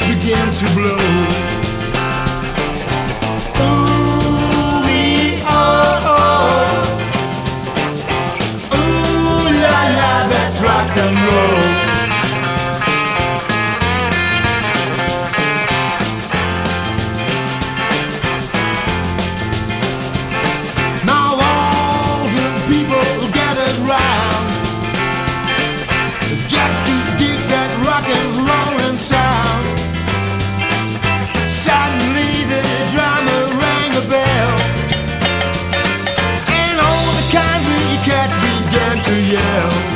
begin to blow. Began to yell.